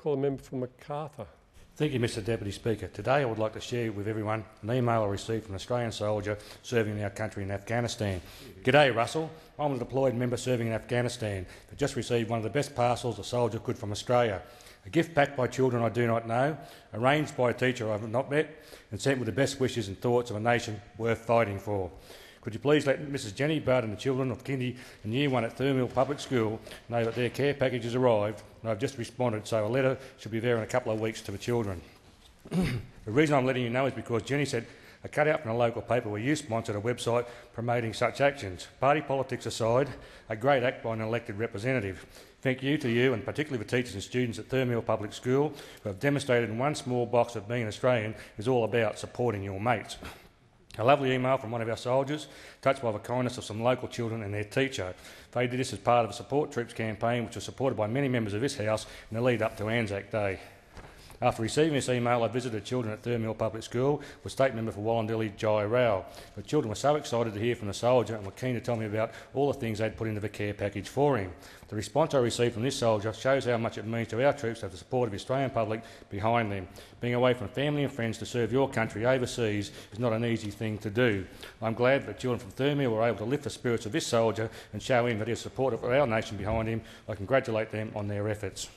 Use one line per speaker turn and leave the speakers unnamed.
call the member for Macarthur.
Thank you, Mr Deputy Speaker. Today I would like to share with everyone an email I received from an Australian soldier serving in our country in Afghanistan. G'day, Russell. I'm a deployed member serving in Afghanistan who just received one of the best parcels a soldier could from Australia. A gift packed by children I do not know, arranged by a teacher I have not met, and sent with the best wishes and thoughts of a nation worth fighting for. Could you please let Mrs Jenny Budd and the children of Kindy and Year 1 at Thirlmere Public School know that their care package has arrived and I've just responded, so a letter should be there in a couple of weeks to the children. the reason I'm letting you know is because Jenny said a cutout from a local paper where you sponsored a website promoting such actions. Party politics aside, a great act by an elected representative. Thank you to you, and particularly the teachers and students at Thirlmere Public School, who have demonstrated in one small box that being an Australian is all about supporting your mates. A lovely email from one of our soldiers, touched by the kindness of some local children and their teacher. They did this as part of a Support Troops campaign, which was supported by many members of this House in the lead up to Anzac Day. After receiving this email, I visited children at Thirlmere Public School with State Member for Wollondilly, Jai Rowell. The children were so excited to hear from the soldier and were keen to tell me about all the things they'd put into the care package for him. The response I received from this soldier shows how much it means to our troops to have the support of the Australian public behind them. Being away from family and friends to serve your country overseas is not an easy thing to do. I'm glad that children from Thirlmere were able to lift the spirits of this soldier and show him that he has support of our nation behind him. I congratulate them on their efforts.